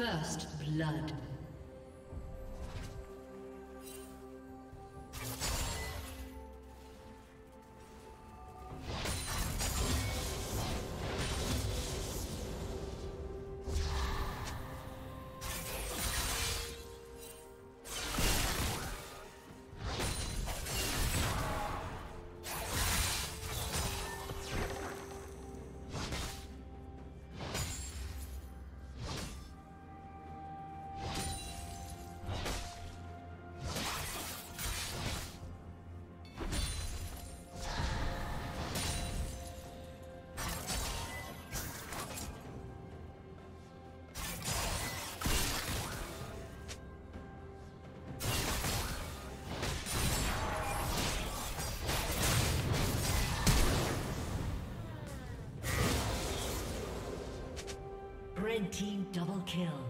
First blood. Kill.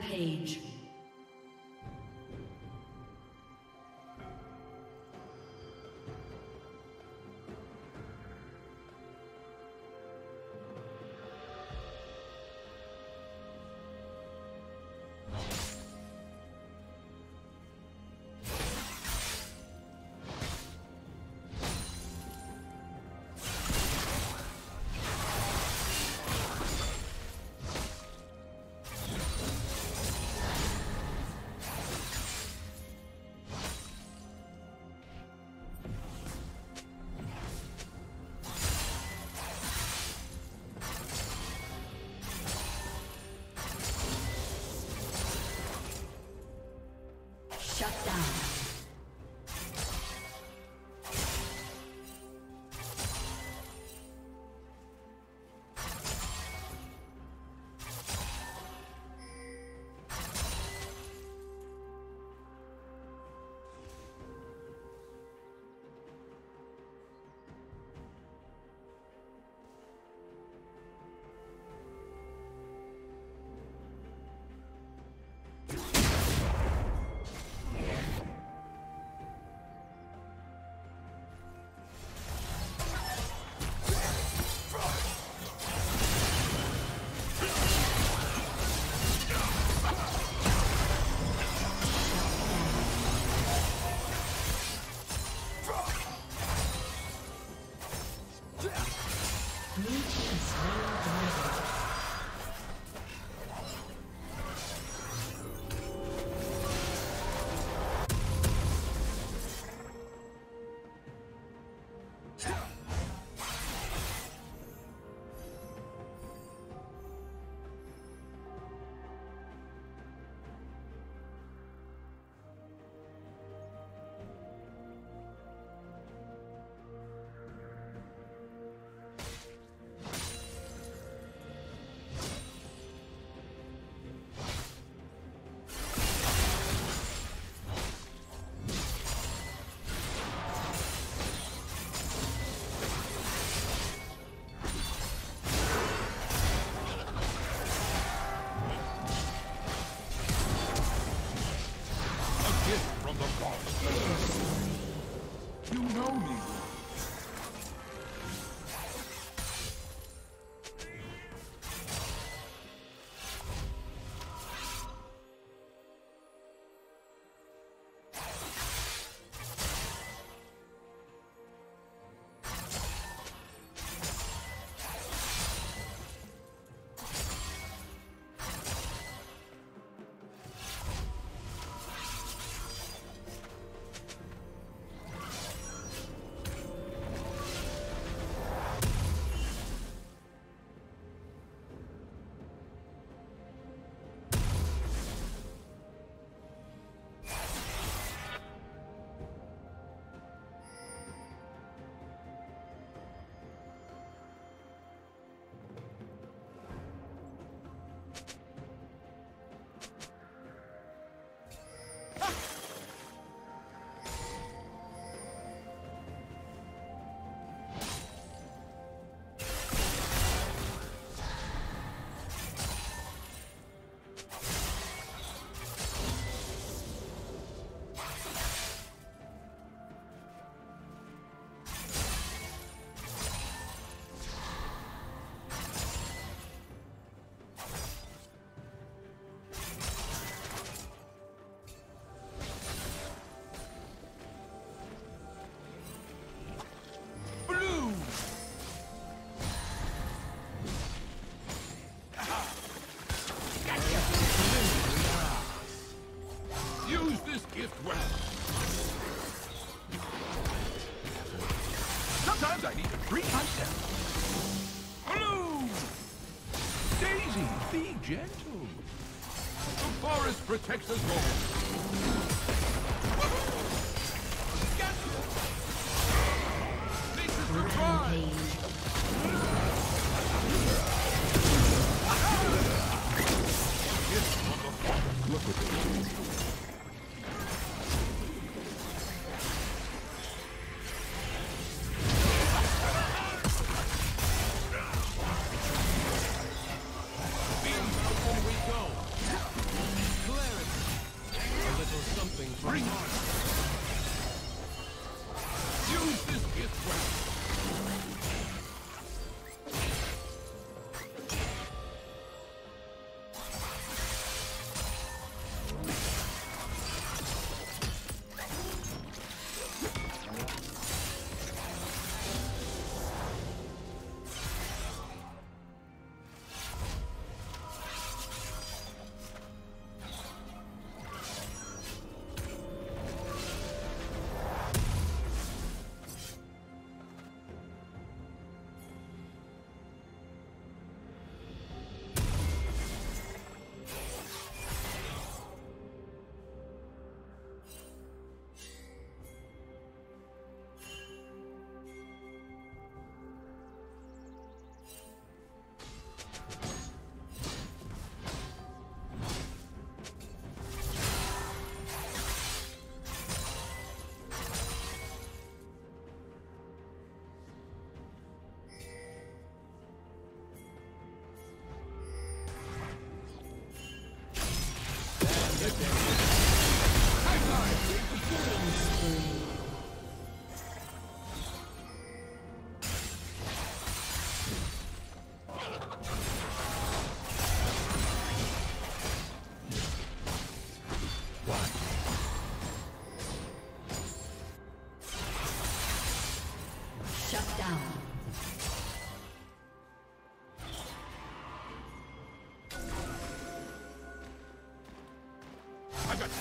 Rampage. Gentle. The forest protects us all. This is the ride.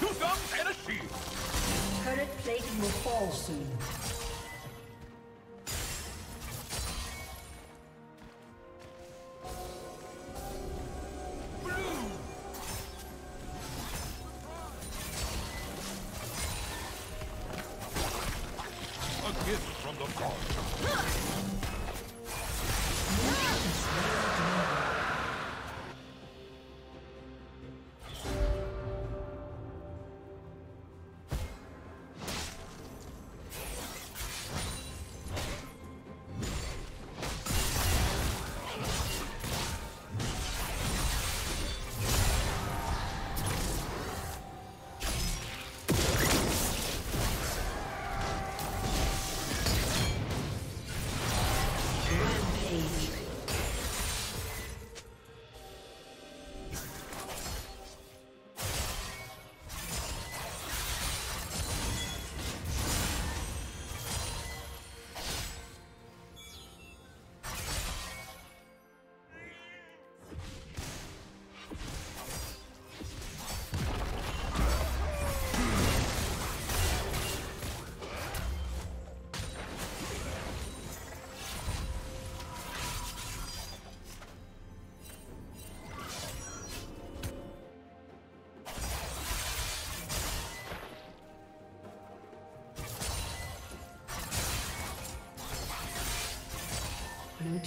Two guns and a shield! Turret plating will fall soon. A gift from the forest.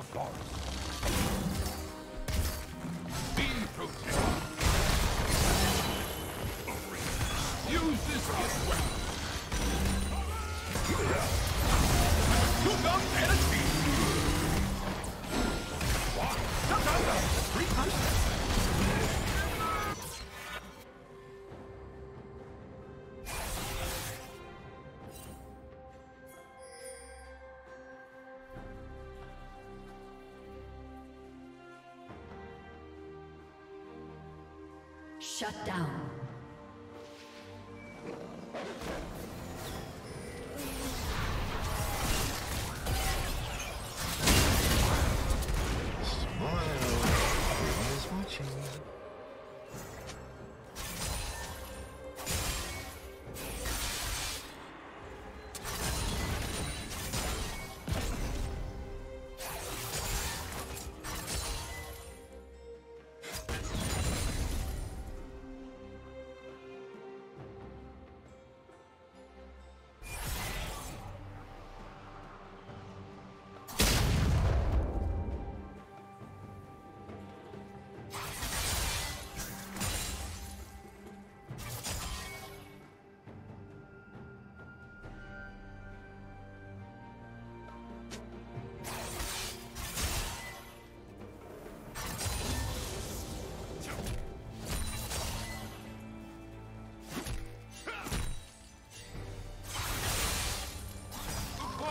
The forest. Be protected. Use this gift well. Two guns and Shut down.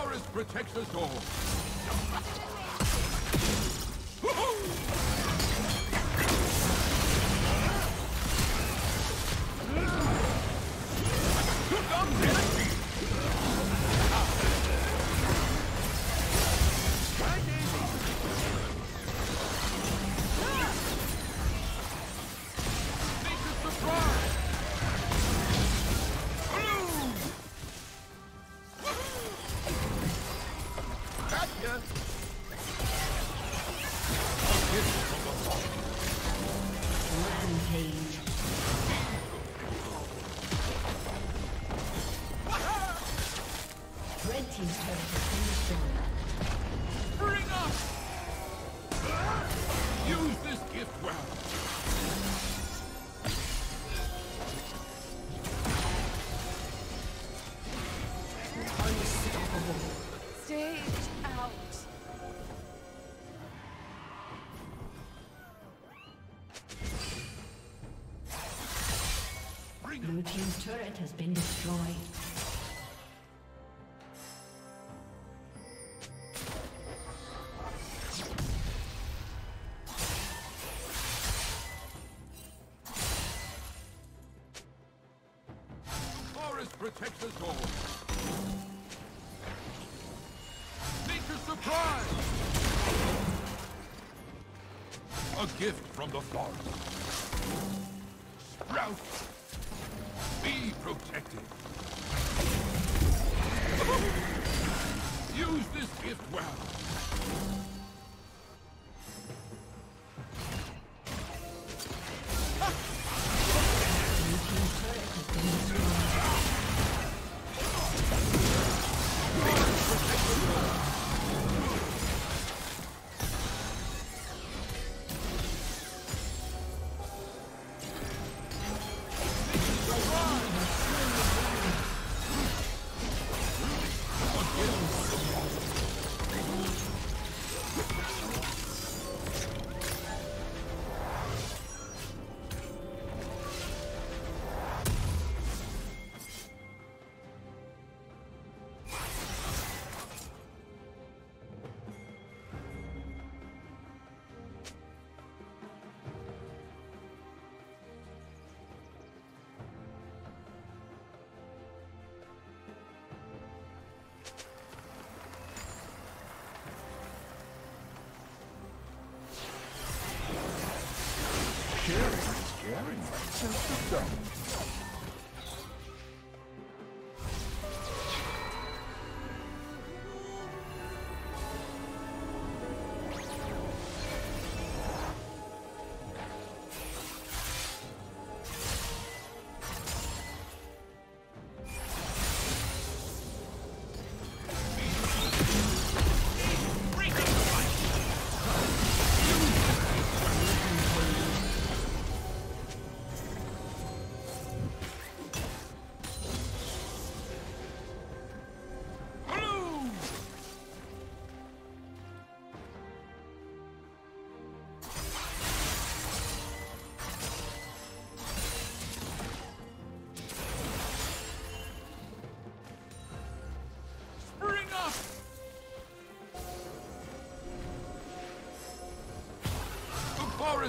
Forest protects us all. Blue Team's turret has been destroyed. Forest protects us all. Nature's surprise! A gift from the forest. Sprout protected. Ciência ficção.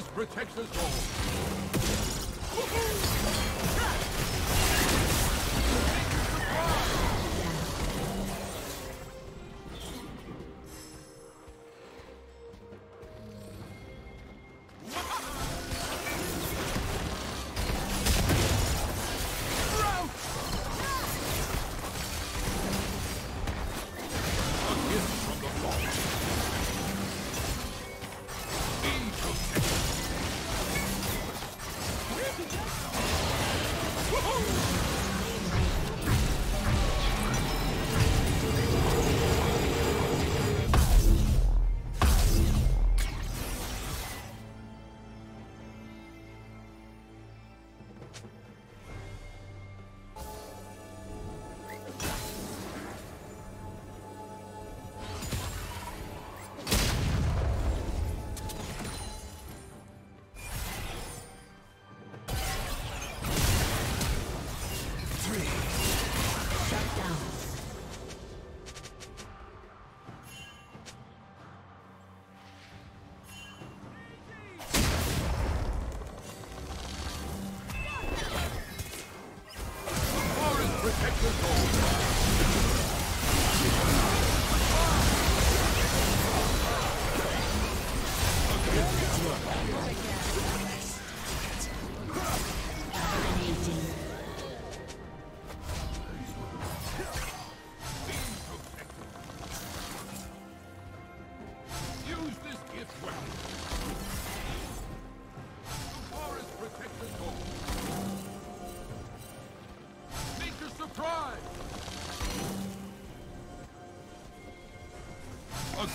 forest protects us all.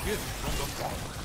gift from the Father.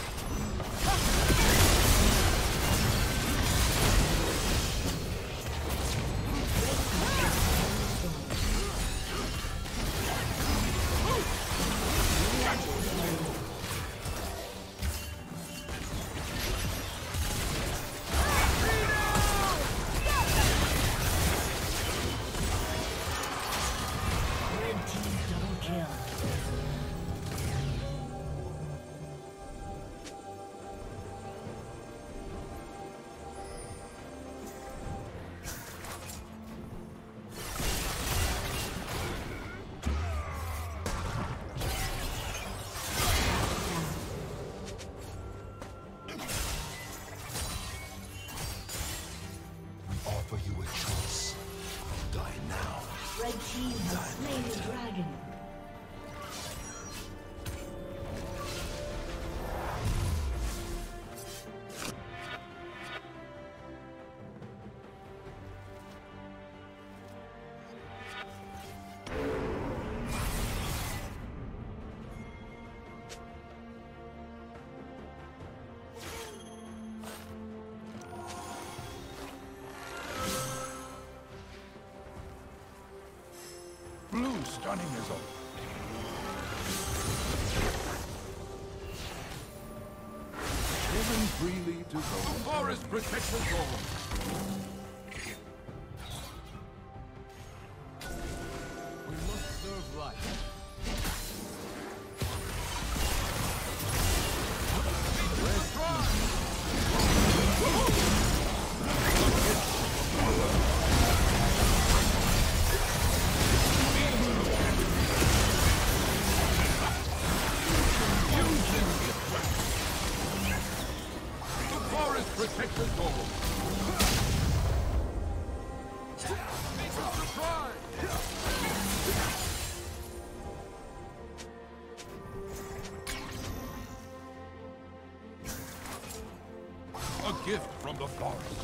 Cunning is over. Given freely to those. Forest protection law. of course.